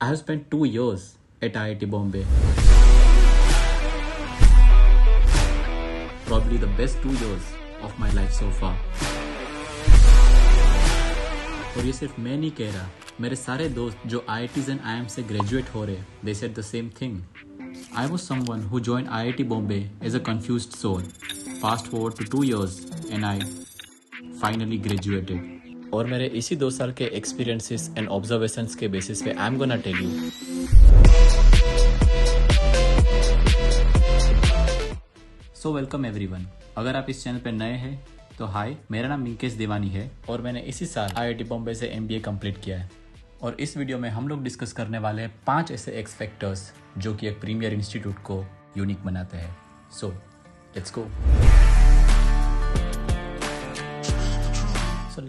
I have spent two years at IIT Bombay. Probably the best two years of my life so far. और ये सिर्फ़ मैं नहीं कह रहा मेरे सारे दोस्त जो आई आई एंड आई से ग्रेजुएट हो रहे they said the same thing I was someone who joined IIT Bombay as a confused soul. Fast forward to two years and I finally graduated. और मेरे इसी दो साल के एक्सपीरियंसेस एंड ऑब्जर्वेशंस के बेसिस पे I am gonna tell you so welcome everyone अगर आप इस चैनल पर नए हैं तो हाय मेरा नाम मिंकेश देवानी है। और मैंने इसी साल आईआईटी बॉम्बे से एमबीए कंप्लीट किया है। और इस वीडियो में हम लोग डिस्कस करने वाले हैं पाँच ऐसे एक्स फैक्टर्स जो कि एक प्रीमियर इंस्टीट्यूट को यूनिक बनाते हैं। So let's go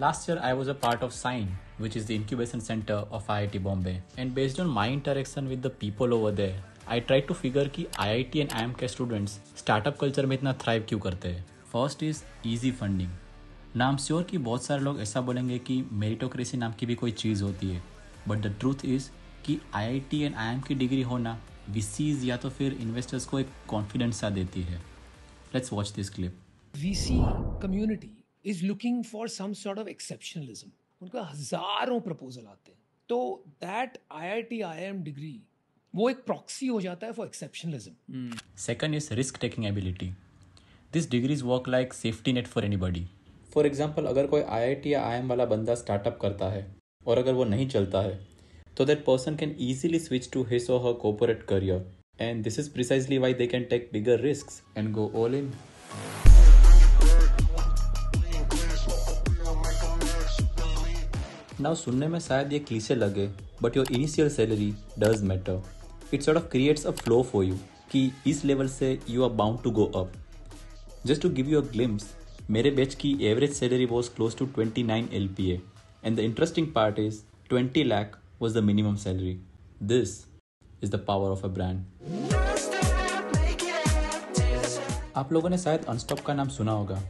last year I was a part of SIGN, which is the incubation center of IIT Bombay. And based on my interaction with the people over there, I tried to figure कि IIT and IIM के students startup culture में इतना thrive क्यों करते हैं first is easy funding. नाम sure कि बहुत सारे लोग ऐसा बोलेंगे कि मेरिटोक्रेसी नाम की भी कोई चीज़ होती है बट द ट्रूथ इज़ कि आई एंड आई की डिग्री होना वीसीज या तो फिर इन्वेस्टर्स को एक कॉन्फिडेंस सा देती है let's watch this clip VC community is looking for some sort of exceptionalism. उनका हज़ारों प्रपोजल आते हैं तो that I I T I M degree वो एक प्रॉक्सी हो जाता है for exceptionalism Second is risk taking ability. These degrees work like safety net for anybody. For example अगर कोई आई आई टी या आई एम वाला बंदा स्टार्टअप करता है और अगर वो नहीं चलता है तो that person can easily switch to his or her corporate career and this is precisely why they can take bigger risk and go all in now सुनने में शायद ये क्लीसे लगे but your initial salary does matter it sort of creates a flow for you कि इस level से you are bound to go up just to give you a glimpse मेरे batch की average salary was close to 29 L P A and the interesting part is twenty lakh was the minimum salary this is the power of a brand आप लोगों ने शायद Unstop का नाम सुना होगा।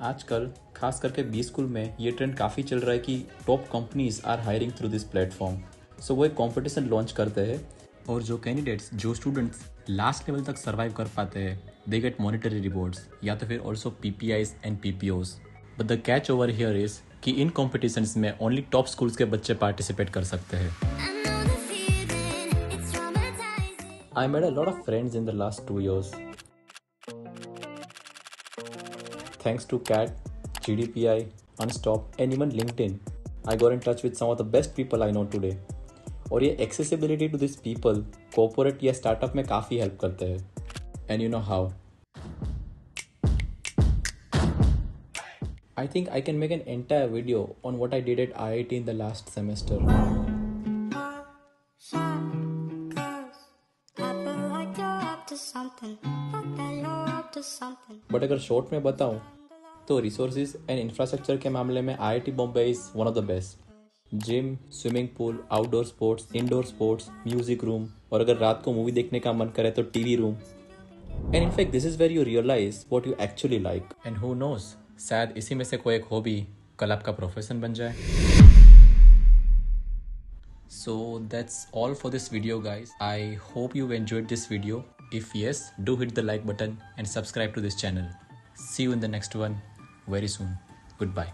आजकल खास करके बी स्कूल में ये ट्रेंड काफ़ी चल रहा है कि top companies are hiring through this platform so वो एक कॉम्पिटिशन लॉन्च करते हैं और जो कैंडिडेट्स जो स्टूडेंट्स लास्ट लेवल तक सर्वाइव कर पाते हैं दे गेट मॉनिटरी रिवॉर्ड्स या तो फिर also P P Is and P P Os but the catch over here is कि इन कॉम्पिटिशन में ओनली टॉप स्कूल्स के बच्चे पार्टिसिपेट कर सकते हैं। I made a lot of friends in the last two years. Thanks to CAT, GDPI, Unstop, and even LinkedIn, I got in touch with some of the best people I know today. और ये accessibility to this people corporate या startup में काफ़ी help करते हैं and you know how I think I can make an entire video on what I did at IIT in the last semester. But अगर short में बताऊँ तो resources and infrastructure के मामले में IIT Bombay is one of the best gym swimming pool outdoor sports indoor sports music room और अगर रात को मूवी देखने का मन करे तो TV room and in fact this is where you realise what you actually like and who knows शायद इसी में से कोई एक हॉबी कल आपका प्रोफेशन बन जाए. So that's all for this video guys I hope you enjoyed this video if yes, do hit the like button and subscribe to this channel. See you in the next one. very soon. Goodbye.